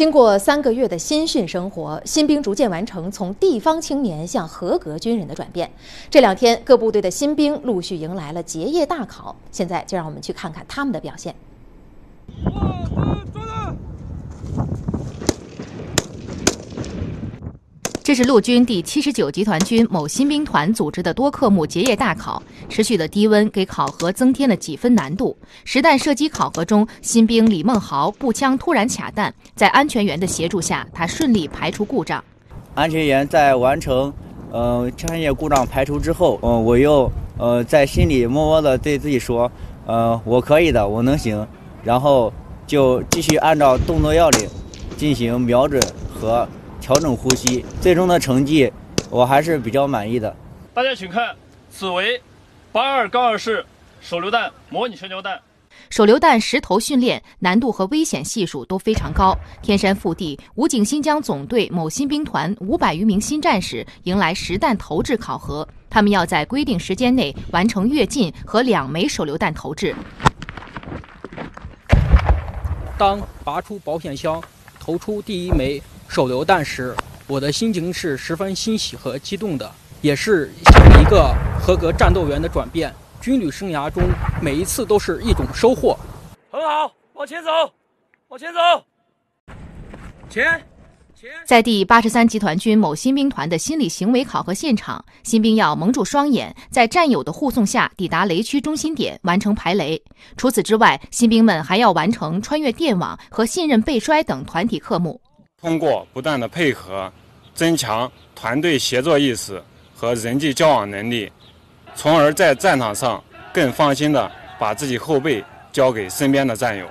经过三个月的新训生活，新兵逐渐完成从地方青年向合格军人的转变。这两天，各部队的新兵陆续迎来了结业大考。现在，就让我们去看看他们的表现。这是陆军第七十九集团军某新兵团组织的多科目结业大考。持续的低温给考核增添了几分难度。实弹射击考核中，新兵李梦豪步枪突然卡弹，在安全员的协助下，他顺利排除故障。安全员在完成呃枪械故障排除之后，嗯，我又呃在心里默默的对自己说，呃，我可以的，我能行。然后就继续按照动作要领进行瞄准和。调整呼吸，最终的成绩我还是比较满意的。大家请看，此为八二杠二式手榴弹模拟全胶弹。手榴弹实投训练难度和危险系数都非常高。天山腹地，武警新疆总队某新兵团五百余名新战士迎来实弹投掷考核，他们要在规定时间内完成跃进和两枚手榴弹投掷。当拔出保险箱，投出第一枚。手榴弹时，我的心情是十分欣喜和激动的，也是一个合格战斗员的转变。军旅生涯中，每一次都是一种收获。很好，往前走，往前走，前，前。在第八十三集团军某新兵团的心理行为考核现场，新兵要蒙住双眼，在战友的护送下抵达雷区中心点，完成排雷。除此之外，新兵们还要完成穿越电网和信任背摔等团体科目。通过不断的配合，增强团队协作意识和人际交往能力，从而在战场上更放心的把自己后背交给身边的战友。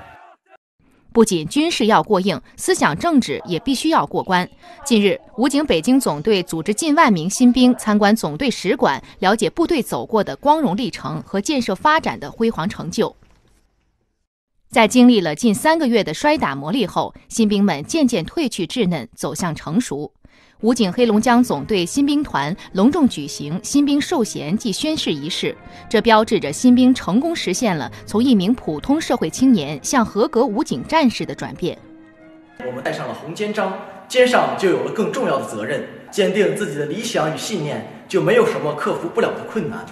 不仅军事要过硬，思想政治也必须要过关。近日，武警北京总队组织近万名新兵参观总队使馆，了解部队走过的光荣历程和建设发展的辉煌成就。在经历了近三个月的摔打磨砺后，新兵们渐渐褪去稚嫩，走向成熟。武警黑龙江总队新兵团隆重举行新兵授衔暨宣誓仪式，这标志着新兵成功实现了从一名普通社会青年向合格武警战士的转变。我们戴上了红肩章，肩上就有了更重要的责任。坚定自己的理想与信念，就没有什么克服不了的困难。